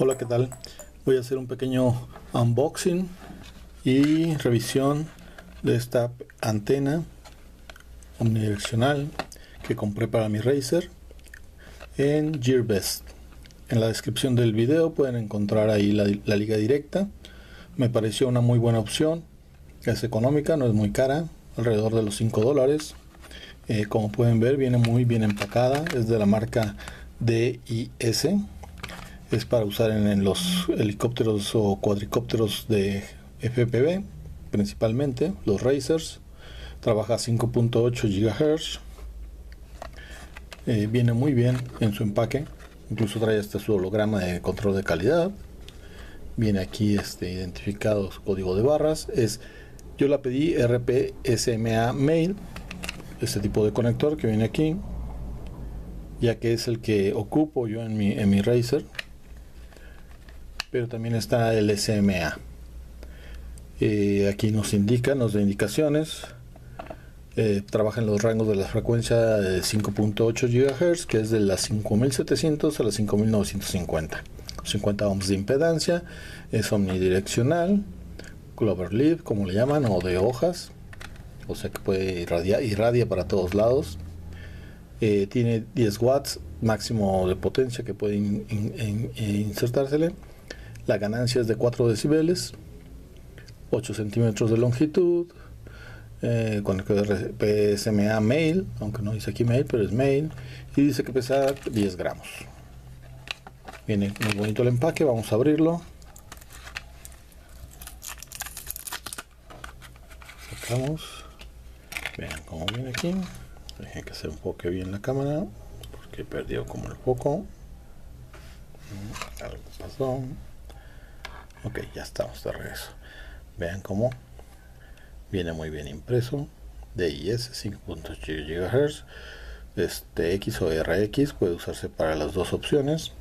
Hola, ¿qué tal? Voy a hacer un pequeño unboxing y revisión de esta antena omnidireccional que compré para mi Razer en Gearbest. En la descripción del video pueden encontrar ahí la, liga directa. Me pareció una muy buena opción. Es económica, no es muy cara, alrededor de los 5 dólares. Eh, como pueden ver, viene muy bien empacada. Es de la marca DIS es para usar en, los helicópteros o cuadricópteros de FPV, principalmente los Racers. Trabaja a 5.8 GHz. Eh, viene muy bien en su empaque. Incluso trae este su holograma de control de calidad. Viene aquí este identificado su código de barras. Es yo la pedí RPSMA Mail. Este tipo de conector que viene aquí. Ya que es el que ocupo yo en mi, en mi Razer pero también está el SMA. Eh, aquí nos indica, nos da indicaciones. Eh, trabaja en los rangos de la frecuencia de 5.8 GHz, que es de las 5700 a las 5950. 50 ohms de impedancia, es omnidireccional, clover leaf, como le llaman, o de hojas, o sea que puede irradiar, irradia para todos lados. Eh, tiene 10 watts máximo de potencia que puede insertársele la ganancia es de 4 decibeles, 8 centímetros de longitud, eh, con el PSMA mail, aunque no dice aquí mail, pero es mail, y dice que pesa 10 gramos. Viene muy bonito el empaque, vamos a abrirlo. Sacamos. Vean cómo viene aquí. Dejen que se enfoque bien la cámara, porque perdió como el foco. Mm, algo pasó ok ya estamos de regreso. Vean cómo viene muy bien impreso. DIS 5.8 GHz este X o RX puede usarse para las dos opciones.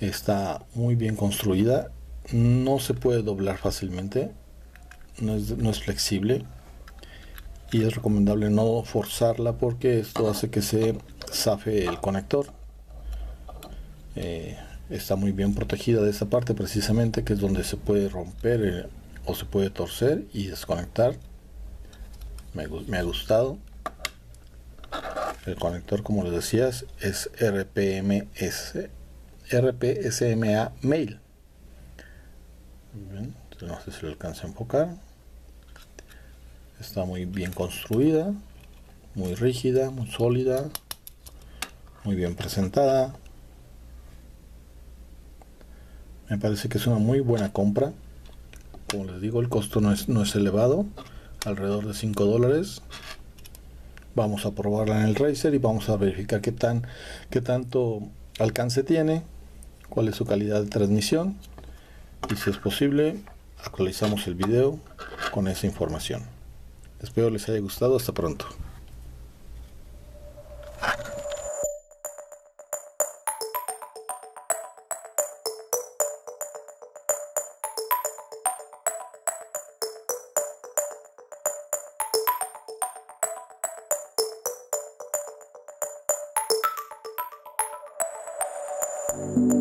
Está muy bien construida. No se puede doblar fácilmente. No es, no es flexible. Y es recomendable no forzarla porque esto hace que se zafe el conector. Eh, está muy bien protegida de esa parte precisamente que es donde se puede romper eh, o se puede torcer y desconectar. Me, ha gustado. El conector como les decías es RPMS RPSMA mail. No sé si lo alcanza a enfocar. Está muy bien construida muy rígida muy sólida muy bien presentada me parece que es una muy buena compra. Como les digo, el costo no es, no es elevado, alrededor de 5 dólares. Vamos a probarla en el Razer y vamos a verificar qué, tan, qué tanto alcance tiene, cuál es su calidad de transmisión y si es posible actualizamos el video con esa información. Espero les haya gustado. Hasta pronto. you